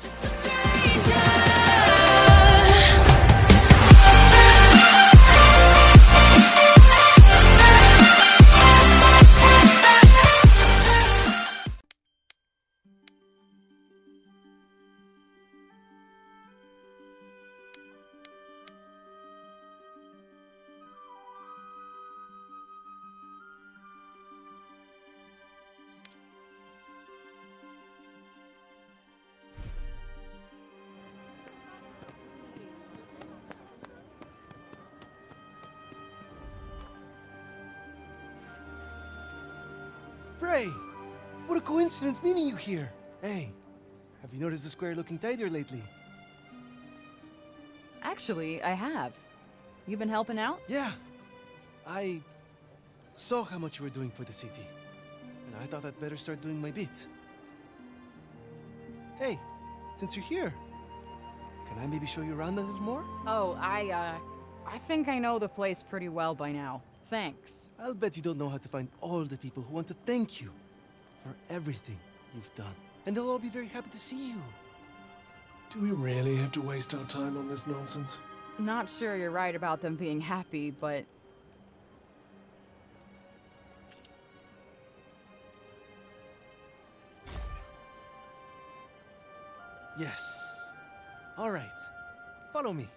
Just Frey! What a coincidence meeting you here! Hey, have you noticed the square looking tidier lately? Actually, I have. You've been helping out? Yeah. I saw how much you were doing for the city. And I thought I'd better start doing my bit. Hey, since you're here, can I maybe show you around a little more? Oh, I, uh, I think I know the place pretty well by now. Thanks. I'll bet you don't know how to find all the people who want to thank you for everything you've done. And they'll all be very happy to see you. Do we really have to waste our time on this nonsense? Not sure you're right about them being happy, but... Yes. All right. Follow me.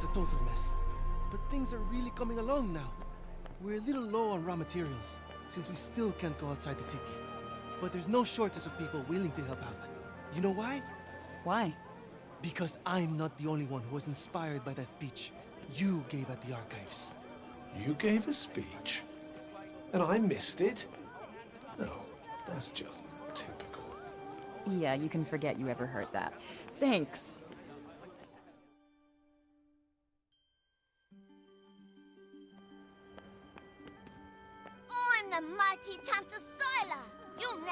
Was a total mess. But things are really coming along now. We're a little low on raw materials, since we still can't go outside the city. But there's no shortage of people willing to help out. You know why? Why? Because I'm not the only one who was inspired by that speech you gave at the archives. You gave a speech, and I missed it? No, that's just typical. Yeah, you can forget you ever heard that. Thanks.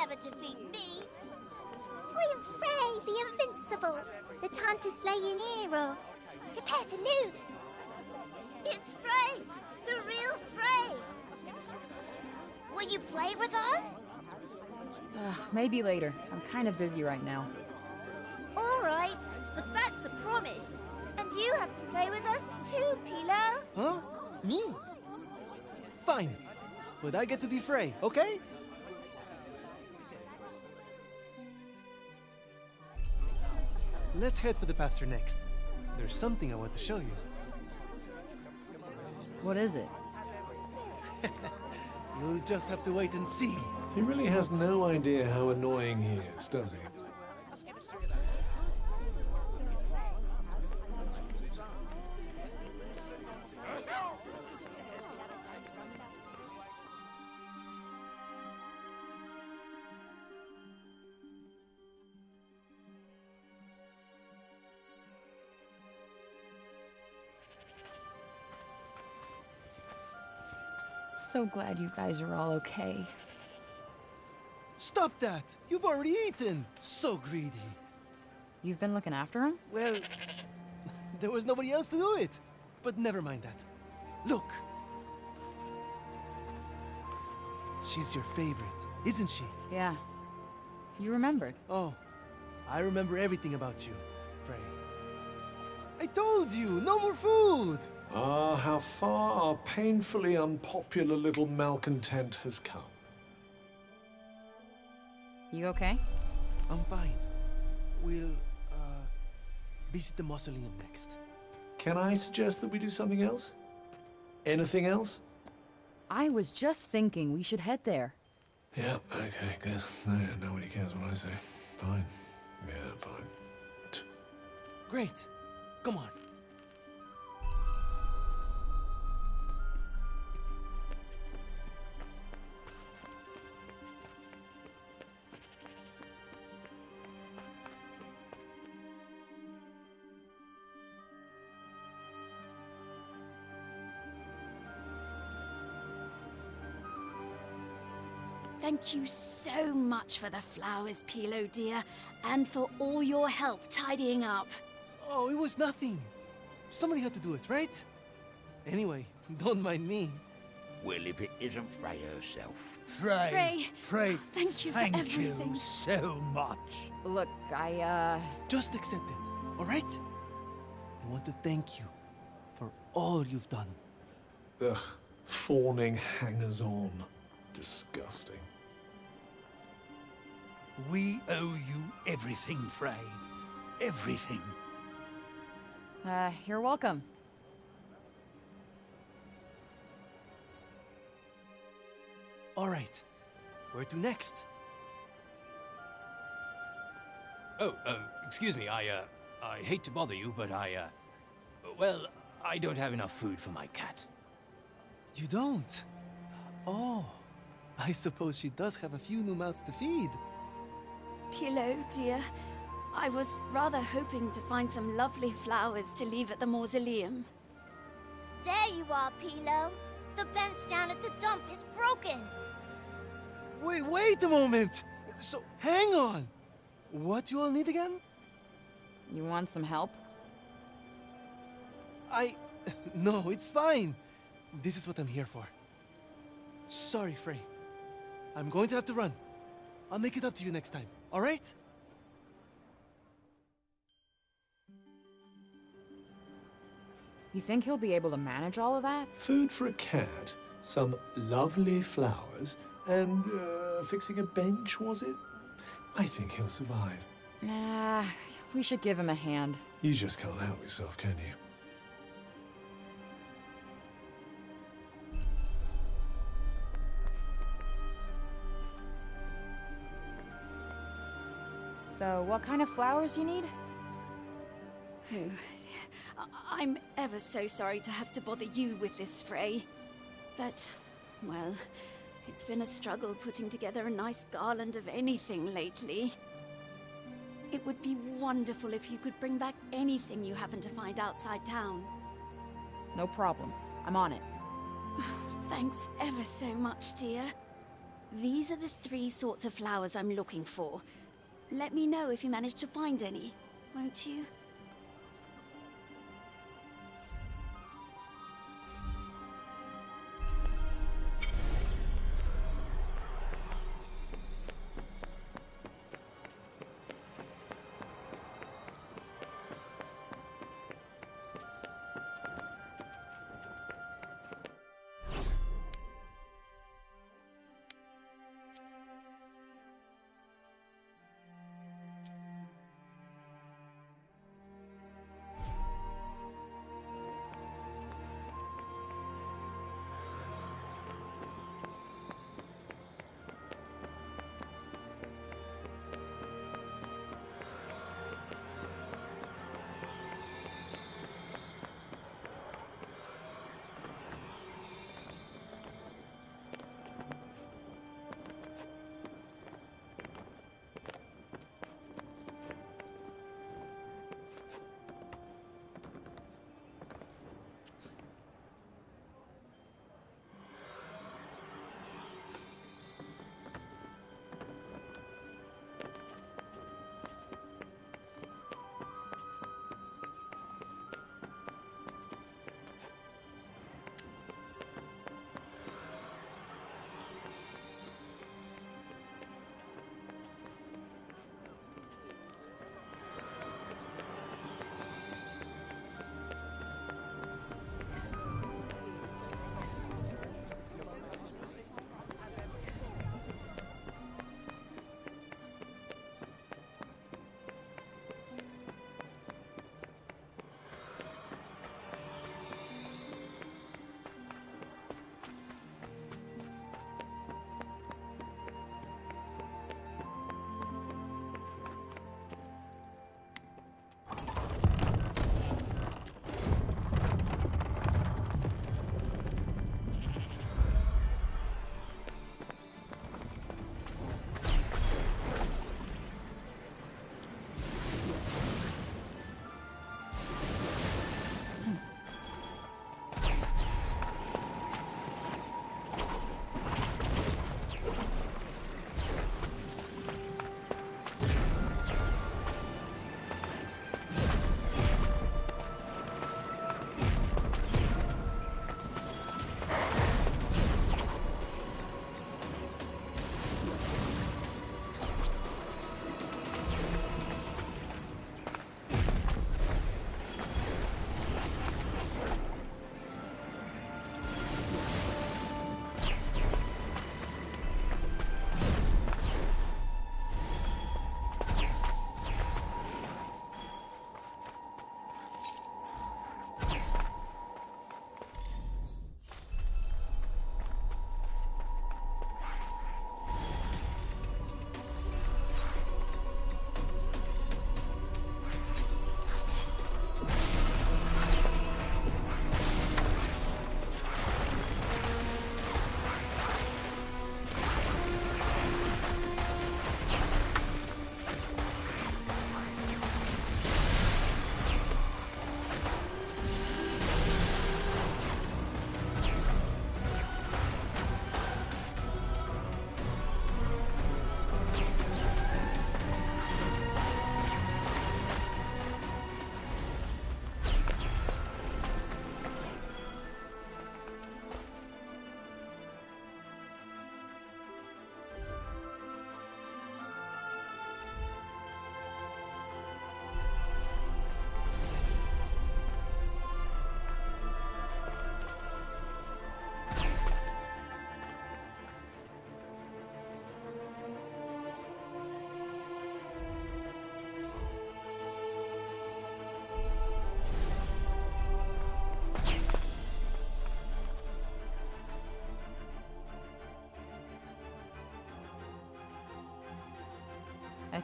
Never defeat me. I am Frey, the Invincible, the Tanta slaying hero. Prepare to lose. It's Frey, the real Frey. Will you play with us? Uh, maybe later. I'm kind of busy right now. All right, but that's a promise. And you have to play with us too, Pilo. Huh? Me? Fine. But I get to be Frey, okay? Let's head for the pasture next. There's something I want to show you. What is it? You'll just have to wait and see. He really has no idea how annoying he is, does he? So glad you guys are all okay. Stop that! You've already eaten! So greedy. You've been looking after him? Well, there was nobody else to do it. But never mind that. Look! She's your favorite, isn't she? Yeah. You remembered. Oh, I remember everything about you, Frey. I told you, no more food! How far our painfully unpopular little malcontent has come. You okay? I'm fine. We'll, uh, visit the mausoleum next. Can I suggest that we do something else? Anything else? I was just thinking we should head there. Yeah, okay, good. Nobody cares what I say. Fine. Yeah, fine. Great. Come on. Thank you so much for the flowers, Pilo dear, and for all your help tidying up. Oh, it was nothing. Somebody had to do it, right? Anyway, don't mind me. Well, if it isn't Frey herself. Frey. Frey, Frey. thank you for thank everything. you so much. Look, I, uh. Just accept it, all right? I want to thank you for all you've done. Ugh, fawning hangers on. Disgusting. We owe you everything, Frey. Everything. Uh, you're welcome. All right, where to next? Oh, uh, excuse me. I, uh, I hate to bother you, but I, uh, well, I don't have enough food for my cat. You don't? Oh, I suppose she does have a few new mouths to feed. Pilo, dear, I was rather hoping to find some lovely flowers to leave at the mausoleum. There you are, Pilo. The bench down at the dump is broken. Wait, wait a moment! So, hang on! What do you all need again? You want some help? I. No, it's fine. This is what I'm here for. Sorry, Frey. I'm going to have to run. I'll make it up to you next time, alright? You think he'll be able to manage all of that? Food for a cat, some lovely flowers, and uh, fixing a bench, was it? I think he'll survive. Nah, we should give him a hand. You just can't help yourself, can you? So, what kind of flowers you need? Oh, I'm ever so sorry to have to bother you with this, Frey. But, well, it's been a struggle putting together a nice garland of anything lately. It would be wonderful if you could bring back anything you happen to find outside town. No problem. I'm on it. Thanks ever so much, dear. These are the three sorts of flowers I'm looking for. Let me know if you manage to find any, won't you?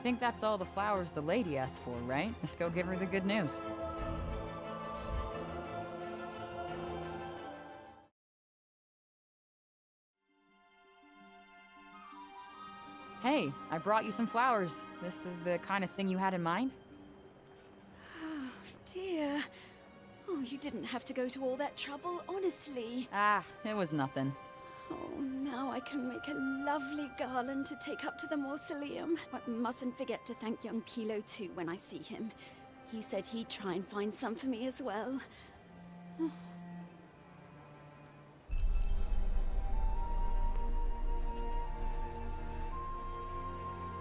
Think that's all the flowers the lady asked for, right? Let's go give her the good news. Hey, I brought you some flowers. This is the kind of thing you had in mind? Oh, dear. Oh, you didn't have to go to all that trouble, honestly. Ah, it was nothing. Oh, now I can make a lovely garland to take up to the mausoleum. But mustn't forget to thank young Pilo too when I see him. He said he'd try and find some for me as well.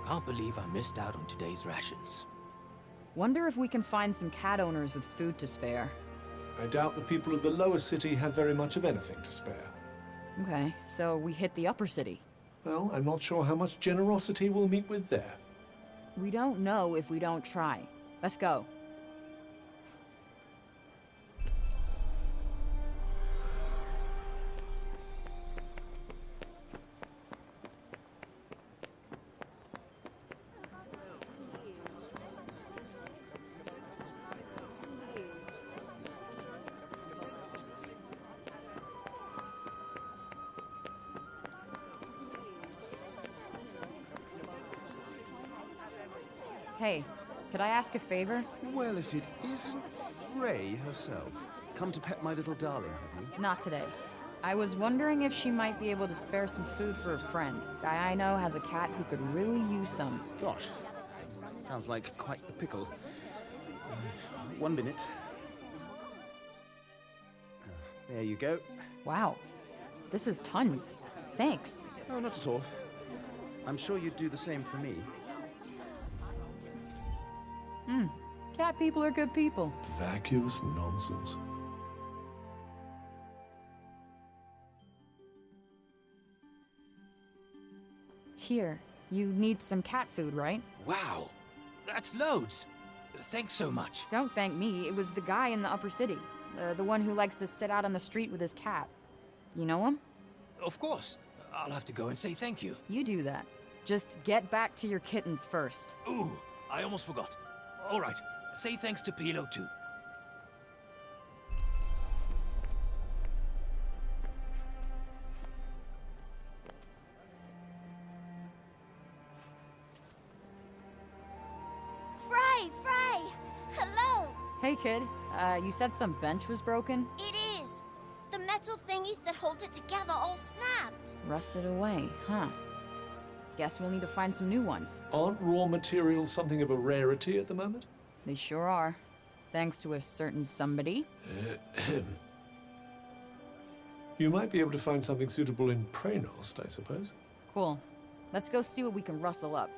Can't believe I missed out on today's rations. Wonder if we can find some cat owners with food to spare. I doubt the people of the lower city have very much of anything to spare. Okay, so we hit the upper city. Well, I'm not sure how much generosity we'll meet with there. We don't know if we don't try. Let's go. Ask a favor? Well, if it isn't Frey herself. Come to pet my little darling, have you? Not today. I was wondering if she might be able to spare some food for a friend. Guy I know has a cat who could really use some. Gosh, sounds like quite the pickle. Uh, one minute. Uh, there you go. Wow, this is tons. Thanks. Oh, not at all. I'm sure you'd do the same for me. Hmm. Cat people are good people. Vacuous nonsense. Here, you need some cat food, right? Wow! That's loads! Thanks so much. Don't thank me. It was the guy in the upper city. The, the one who likes to sit out on the street with his cat. You know him? Of course. I'll have to go and say thank you. You do that. Just get back to your kittens first. Ooh, I almost forgot. All right, say thanks to Pilo too. Frey, Frey! Hello! Hey, kid. Uh, you said some bench was broken? It is! The metal thingies that hold it together all snapped. Rusted away, huh? Guess we'll need to find some new ones. Aren't raw materials something of a rarity at the moment? They sure are. Thanks to a certain somebody. You might be able to find something suitable in Praenost, I suppose. Cool. Let's go see what we can rustle up.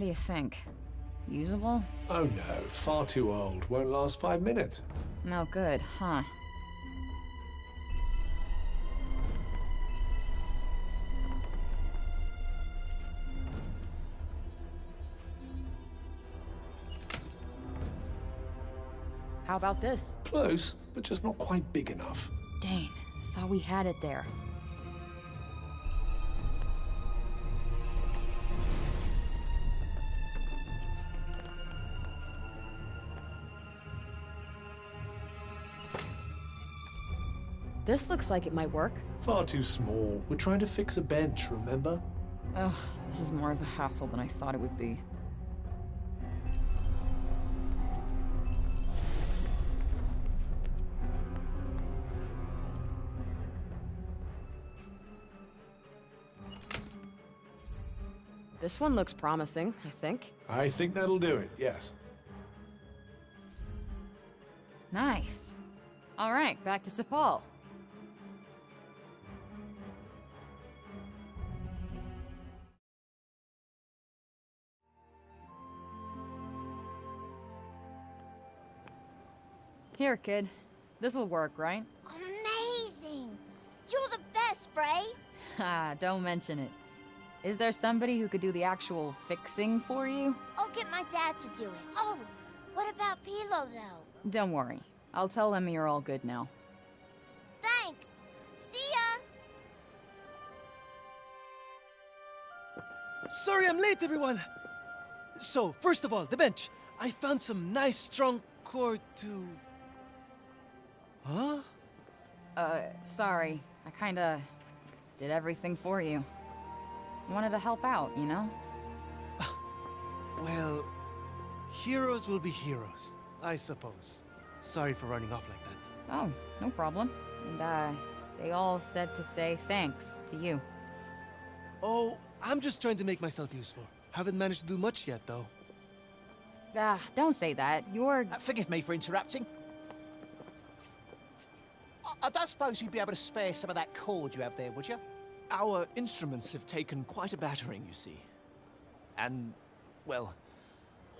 What do you think? Usable? Oh no, far too old. Won't last five minutes. No good, huh? How about this? Close, but just not quite big enough. Dane, thought we had it there. This looks like it might work. Far too small. We're trying to fix a bench, remember? Ugh, this is more of a hassle than I thought it would be. This one looks promising, I think. I think that'll do it, yes. Nice. All right, back to Cipal. Here, kid. This'll work, right? Amazing! You're the best, Frey! Ha, ah, don't mention it. Is there somebody who could do the actual fixing for you? I'll get my dad to do it. Oh, what about Pilo, though? Don't worry. I'll tell him you're all good now. Thanks! See ya! Sorry I'm late, everyone! So, first of all, the bench. I found some nice, strong core to... Huh? Uh, sorry. I kinda did everything for you. Wanted to help out, you know? Well, heroes will be heroes, I suppose. Sorry for running off like that. Oh, no problem. And, uh, they all said to say thanks to you. Oh, I'm just trying to make myself useful. Haven't managed to do much yet, though. Ah, don't say that. You're... Uh, forgive me for interrupting. I, I don't suppose you'd be able to spare some of that cord you have there, would you? Our instruments have taken quite a battering, you see. And, well,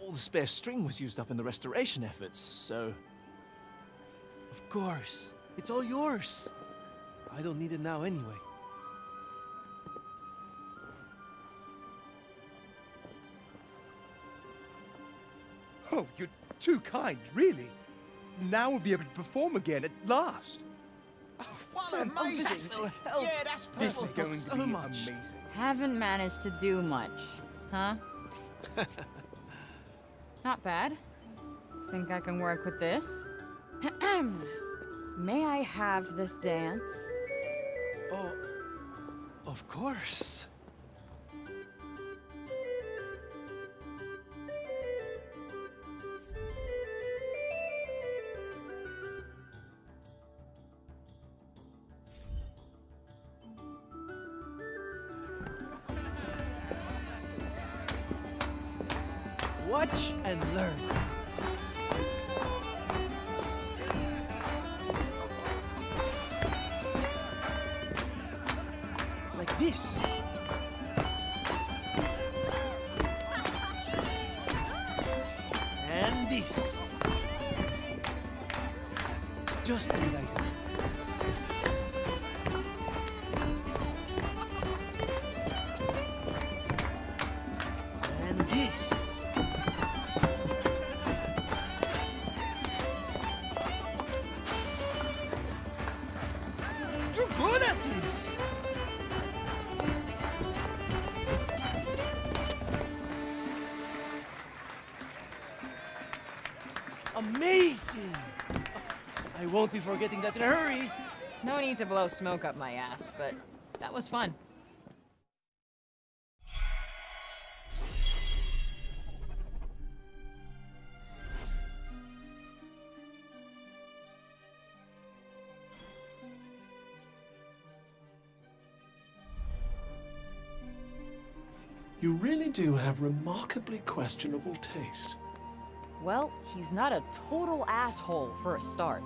all the spare string was used up in the restoration efforts, so... Of course. It's all yours. I don't need it now anyway. Oh, you're too kind, really. Now we'll be able to perform again at last. What amazing! help. Oh, yeah, that's perfect. This is going to so be much. amazing. Haven't managed to do much, huh? Not bad. Think I can work with this? May I have this dance? Oh, of course. This. And this. Just the Amazing! I won't be forgetting that in a hurry. No need to blow smoke up my ass, but that was fun. You really do have remarkably questionable taste. Well, he's not a total asshole for a start.